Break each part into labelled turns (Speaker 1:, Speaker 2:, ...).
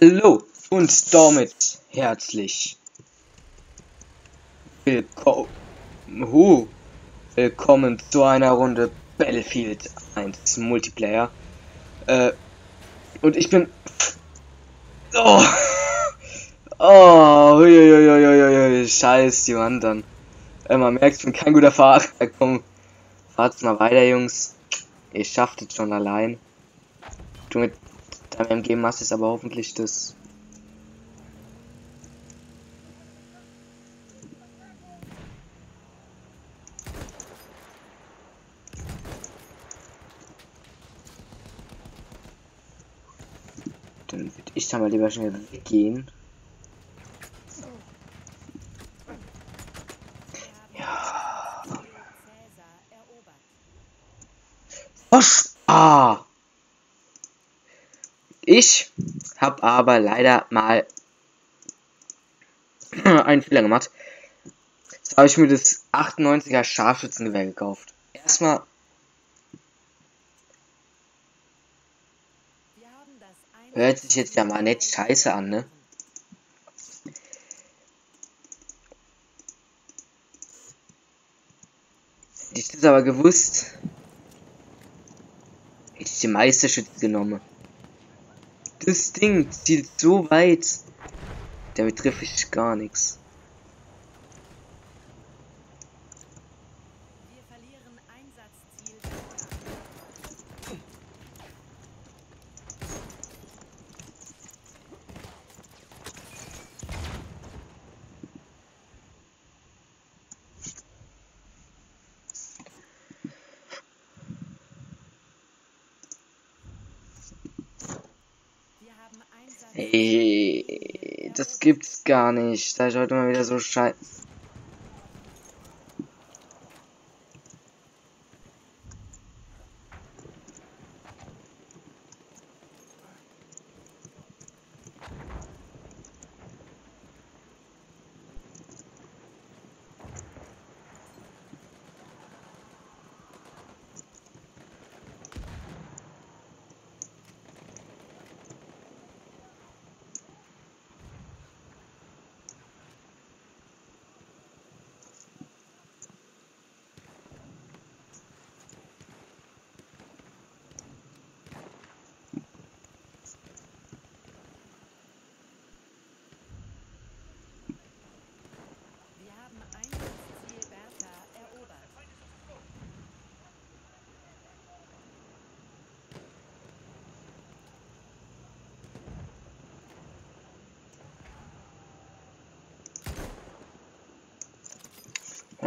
Speaker 1: Hallo und damit herzlich willkommen, uh, willkommen zu einer Runde Battlefield 1 Multiplayer. Äh, und ich bin. Oh! Oh! Scheiß, die anderen. Äh, man merkt, ich bin kein guter Fahrer. Komm, fahrt's mal weiter, Jungs. Ihr schafft es schon allein. Du mit deinem MG machst es aber hoffentlich das. Dann würde ich da mal lieber schnell weggehen. Ah! Ich habe aber leider mal einen Fehler gemacht. Jetzt habe ich mir das 98er Scharfschützengewehr gekauft. Erstmal hört sich jetzt ja mal nett scheiße an, ne? Hätte ich das aber gewusst, hätte ich die Meisterschütze genommen. Das Ding zielt so weit. Damit treffe ich gar nichts. Ey, das gibt's gar nicht. Da ist heute mal wieder so scheiße.
Speaker 2: Wir haben Einsatzziel Bertha erobert.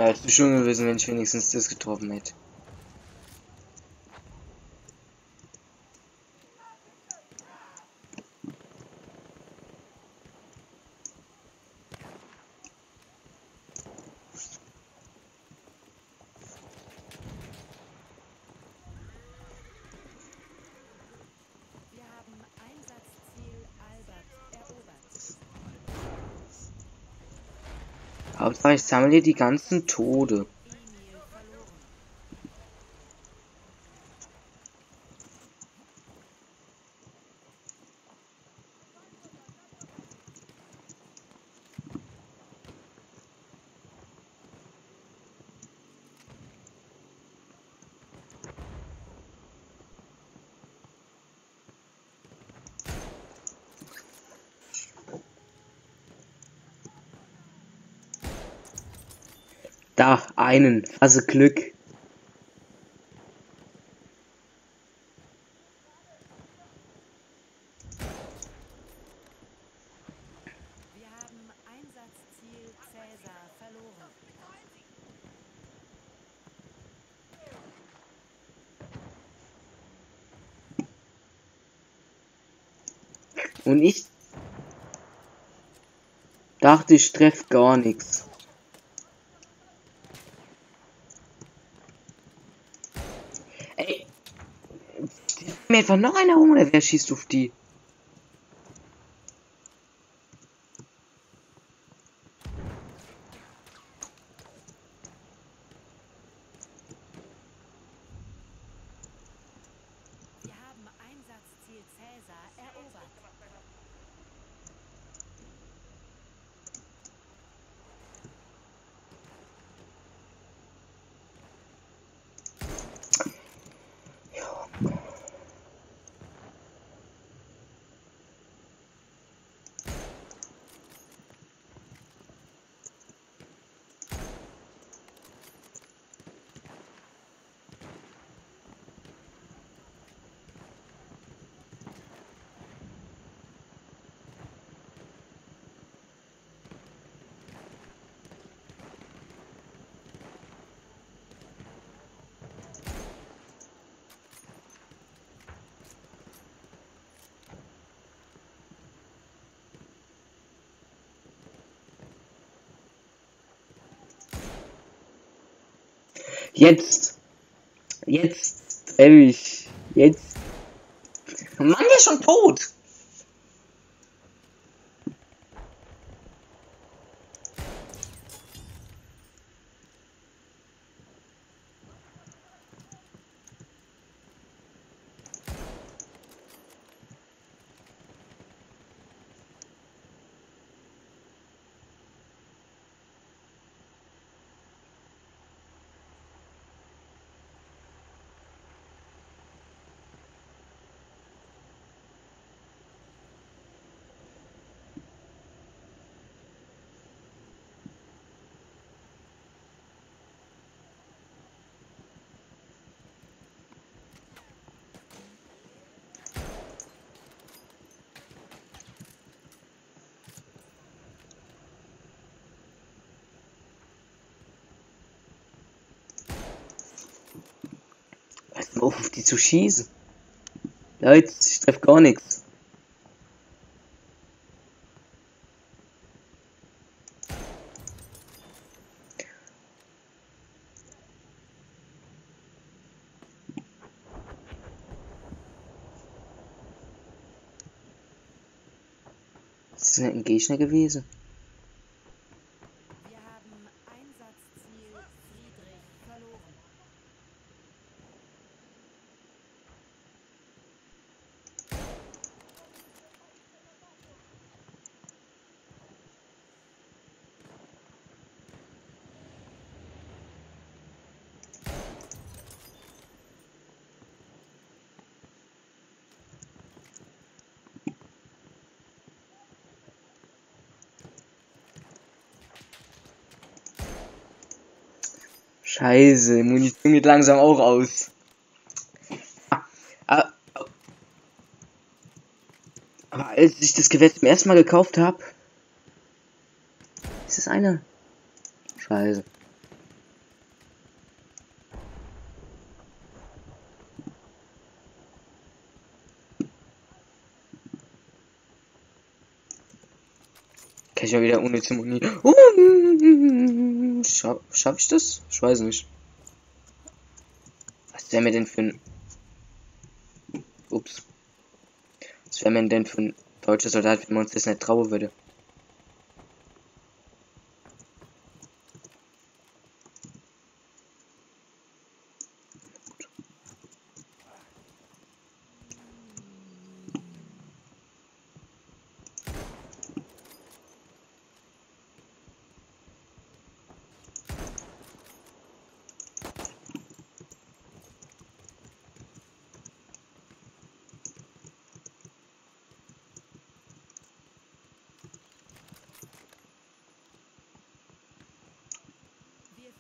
Speaker 1: Ja, es wäre schon gewesen, wenn ich wenigstens das getroffen hätte.
Speaker 2: Wir haben Einsatzziel Albert erobert.
Speaker 1: Hauptsache ich sammle die ganzen Tode. Da, einen. Also Glück. Und ich dachte, ich treff gar nichts. Einfach noch einer um oder wer schießt auf die?
Speaker 2: Wir haben Einsatzziel Cäsar erobert.
Speaker 1: Jetzt. Jetzt. Ehrlich. Jetzt. Mann, der ist schon tot. Mal auf, auf die zu schießen. Leute, ich treffe gar nichts. Ist das nicht ein Gegner gewesen? Scheiße, Munition geht langsam auch aus. Ah, ah, Aber als ich das Gewehr zum ersten Mal gekauft habe, ist es eine. Scheiße. Kann ich mal wieder ohne zum Uni. Oh, scha schaff ich das? Ich weiß nicht. Was wäre mir denn für ein. Ups. Was wäre mir denn für ein deutscher Soldat, wenn man uns das nicht trauen würde?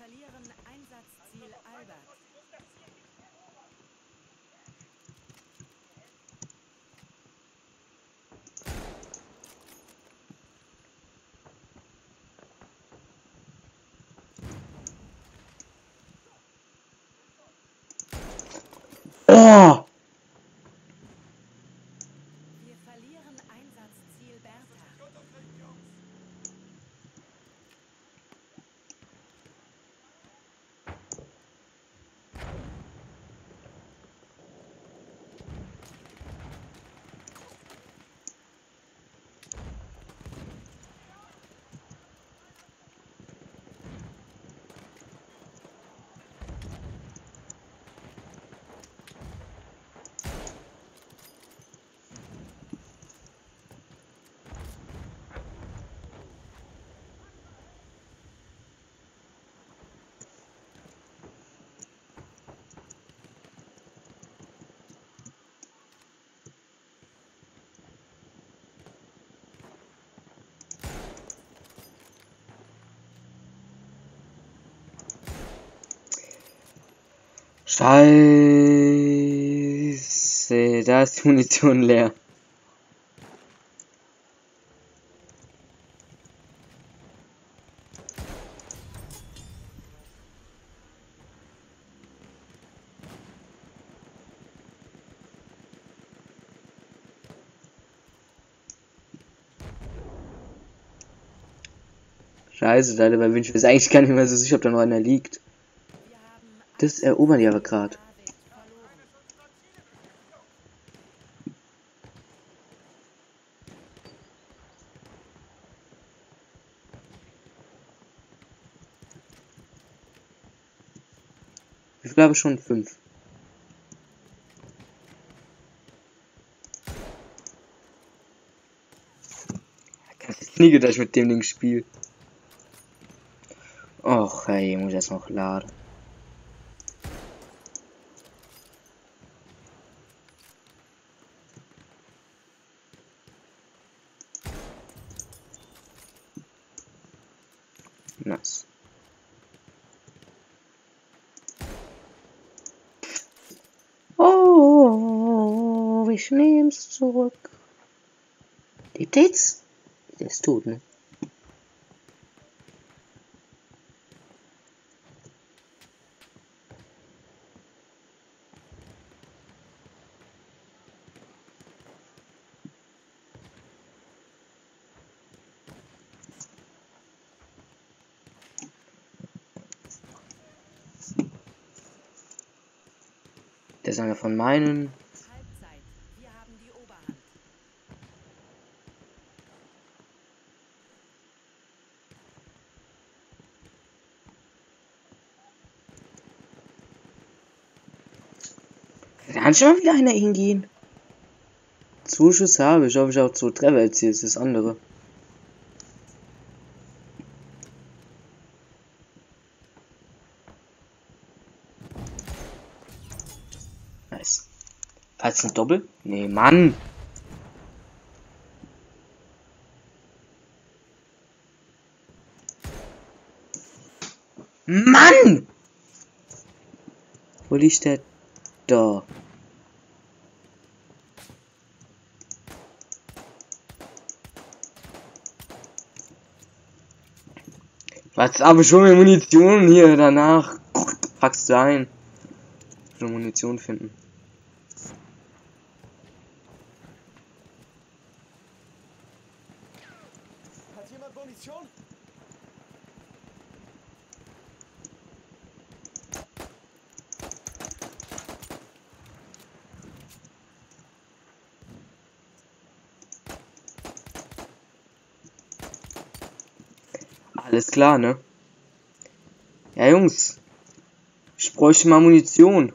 Speaker 2: Verlieren Einsatzziel Albert.
Speaker 1: Oh!
Speaker 2: Wir verlieren Einsatzziel Bertha. Scheiße, da ist die Munition leer. Scheiße, Leute, bei Wünsch ist eigentlich gar nicht mehr so sicher, ob da noch einer liegt. Das erobern die aber gerade. Ich glaube schon fünf.
Speaker 1: Ich nie gedacht, ich mit dem Ding spiel. Och, hey, ich muss jetzt noch laden. Nice.
Speaker 2: Oh, ich nehm's zurück. Jetzt? Der ist tot, ne?
Speaker 1: Von meinen.
Speaker 2: Kann schon mal wieder einer hingehen? Zwei Schüsse habe ich, ob ich auch zwei Treffer erziele, ist das andere.
Speaker 1: Nice. Ein Doppel? Nee, Mann. Mann!
Speaker 2: Wo liegt der? Da.
Speaker 1: Was aber schon mit Munition hier danach? Packst du ein. Ich will Munition finden.
Speaker 3: Munition?
Speaker 1: Alles klar, ne? Ja, Jungs. Ich bräuchte mal Munition.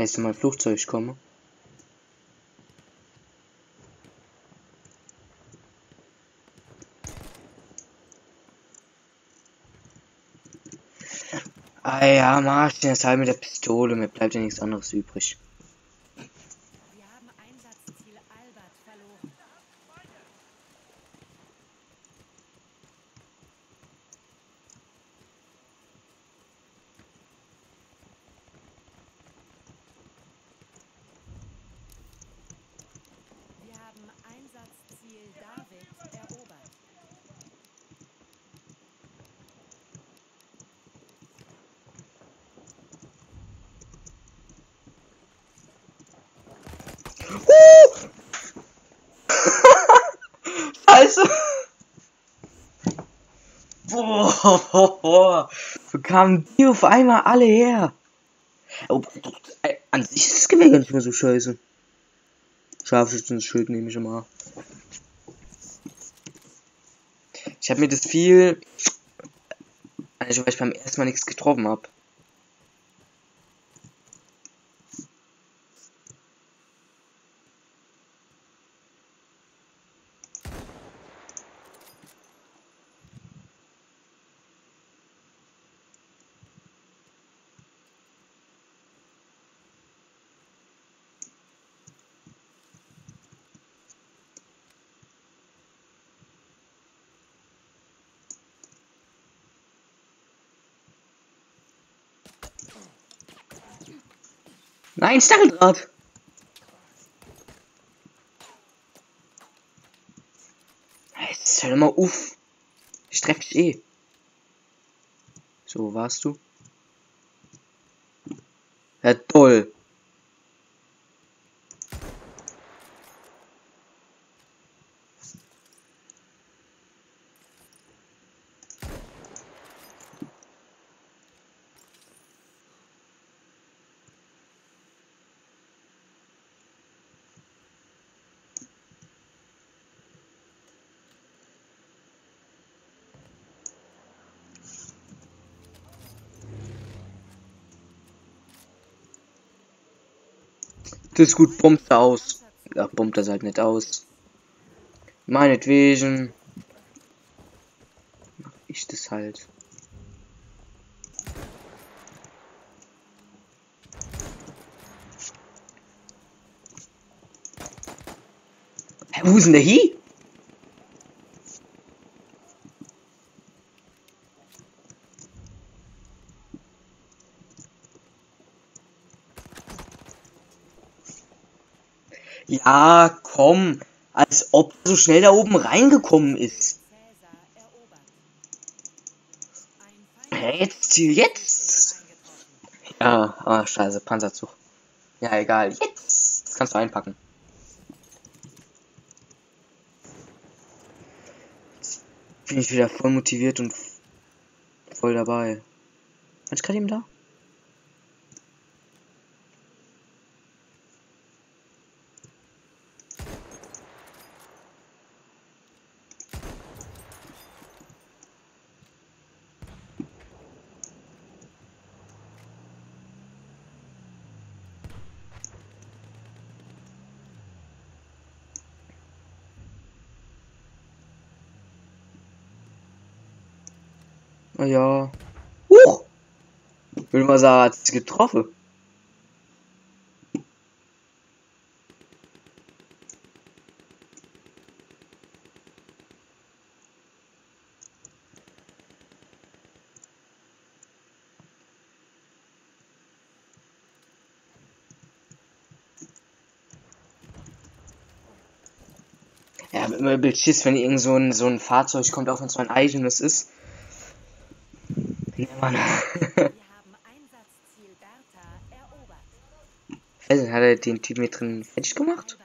Speaker 1: Kann zu meinem Flugzeug kommen? Ah ja, den jetzt halt mit der Pistole, mir bleibt ja nichts anderes übrig. Boah, wo kamen die auf einmal alle her? Oh, an sich ist das Gewehr gar nicht mehr so scheiße. Scharfschützenschild nehme ich immer. Ich habe mir das viel. Also, weil ich beim ersten Mal nichts getroffen habe. Nein, Stacheldraht! Jetzt hör mal auf. Ich treff dich eh. So, wo warst du? Ja, toll. Ist gut, pumpt er aus. Ja, pumpt das halt nicht aus. Meinetwegen. Mach ich das halt. Hä, wo ist denn der hier? Ja, komm. Als ob er so schnell da oben reingekommen ist.
Speaker 4: Feind
Speaker 1: jetzt, jetzt. Ja, ah, scheiße, Panzerzug. Ja, egal. Jetzt. Das kannst du einpacken. Jetzt bin ich wieder voll motiviert und voll dabei. War ich gerade eben da? Ja. Huch! Würde mal sagen, hat sie getroffen. Ja, immer Schiss, wenn irgend so ein, so ein Fahrzeug kommt, auch wenn es mein eigenes ist. Nee, Mann. Weiß hat er den Typen hier drin fertig gemacht?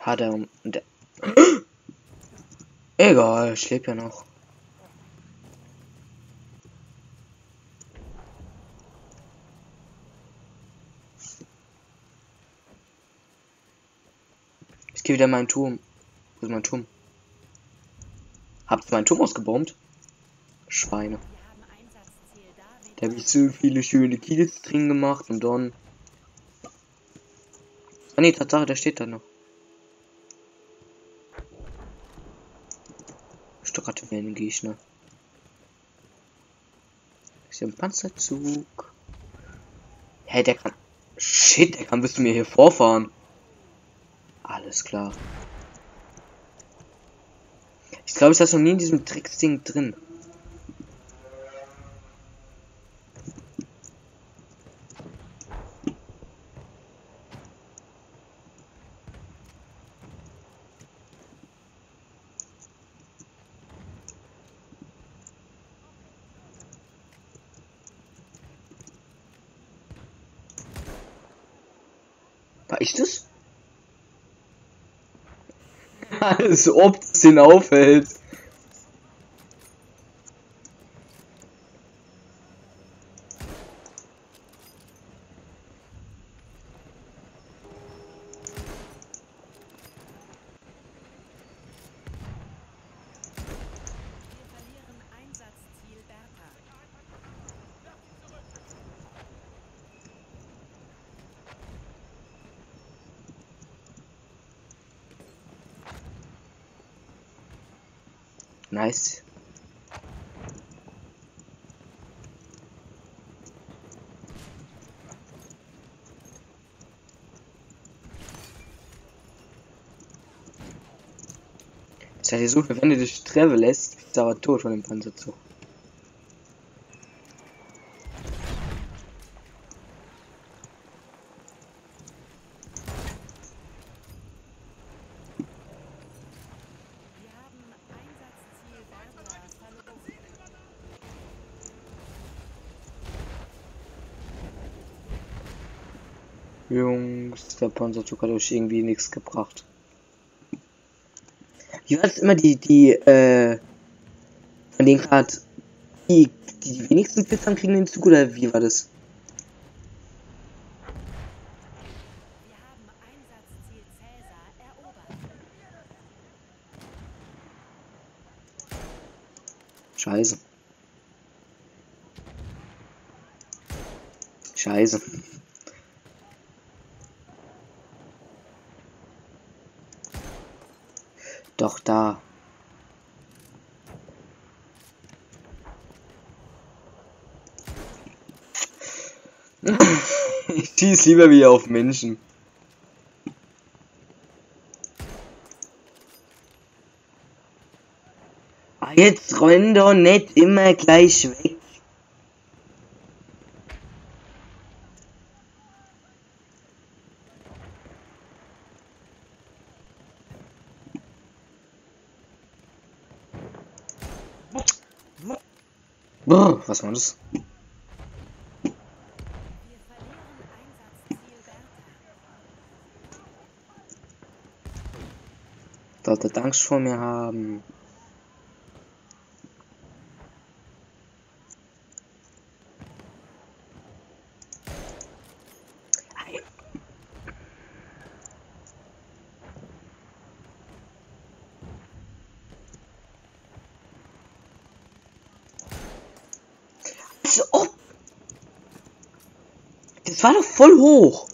Speaker 1: Hat er um. Egal, ich lebe ja noch. Gehe wieder in meinen Turm. Wo ist mein Turm? Habt ihr meinen Turm ausgebombt? Schweine. Da habe ich so viele schöne Kills drin gemacht und dann. Ah ne, Tatsache, der steht da noch. Mir einen Gegner. Ist hier ein Panzerzug. Hä, der kann. Shit, der kann bis zu mir hier vorfahren. Alles klar. Ich glaube, ich saß noch nie in diesem Drecksding drin. War ich das? Als ob es den auffällt. Nice. Das heißt, ihr sucht eine Wende durch die lässt, ist aber tot von dem Panzerzug. Jungs, der Panzerzug hat euch irgendwie nichts gebracht. Wie war das immer die, die, äh, von denen gerade, die, die, die wenigsten Pizzen kriegen den Zug oder wie war das? Scheiße. Scheiße. Doch da. ich schieß lieber wie auf Menschen. Jetzt renn doch nicht immer gleich weg. Was war das? Sollte Angst vor mir haben. War doch voll hoch.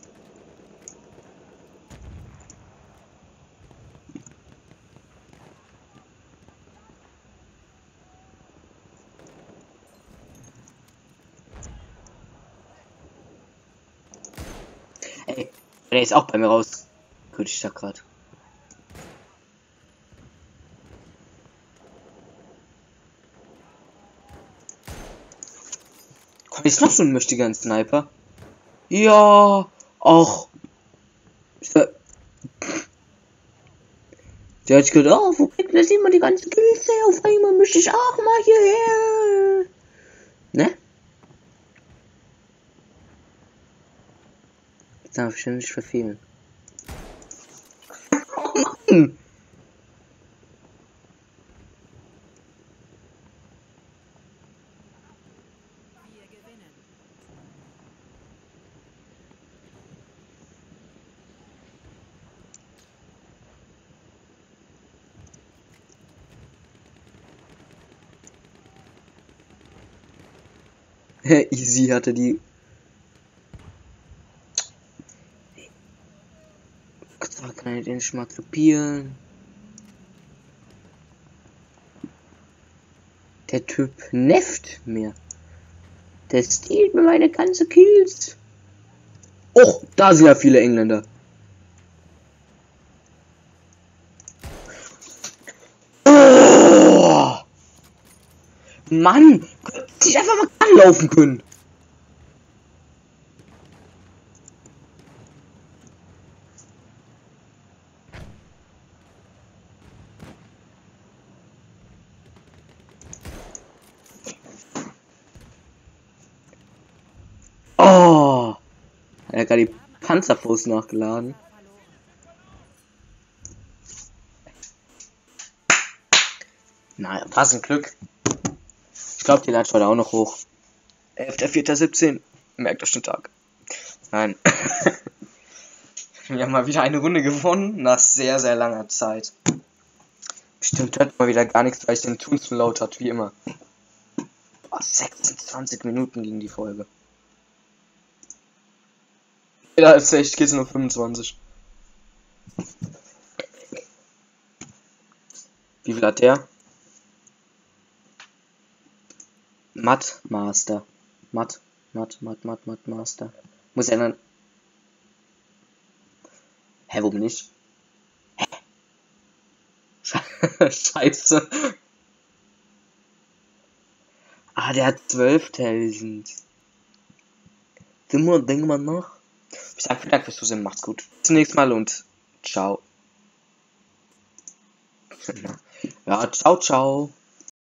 Speaker 1: Ey, der ist auch bei mir raus. Gut, ich sag grad. Komm, ist noch so ein mächtiger Sniper? Ja, auch. Der hat sich gedacht, oh, wo kriegt das immer die ganzen her? Auf einmal möchte ich auch mal hierher. Ne? Jetzt darf ich nicht verfehlen. Oh Mann! Easy hatte die. Gott, kann ich den mal krepieren? Der Typ nefft mir. Der stiehlt mir meine ganze Kills. Oh, da sind ja viele Engländer. Oh! Mann, hätte ich einfach mal anlaufen können. Oh, er hat gerade die Panzerfaust nachgeladen. Na, was ein Glück. Glaube, die Latsch war auch noch hoch. 11.04.17. Merkt euch den Tag. Nein. Wir haben mal wieder eine Runde gewonnen, nach sehr, sehr langer Zeit. Bestimmt hört man wieder gar nichts, weil ich den Ton zu laut hat, wie immer. Boah, 26 Minuten ging die Folge. Ja, als echt geht's nur 25. Wie viel hat der? Matt Master. Matt, Matt, Matt, Matt, Matt Master. Muss er dann. Hä, wo bin ich? Hä? Sche- Scheiße. Ah, der hat 12.000. Simon, denk mal nach. Ich sag vielen Dank fürs Zusehen, macht's gut. Bis zum nächsten Mal und ciao. Ja, ciao, ciao.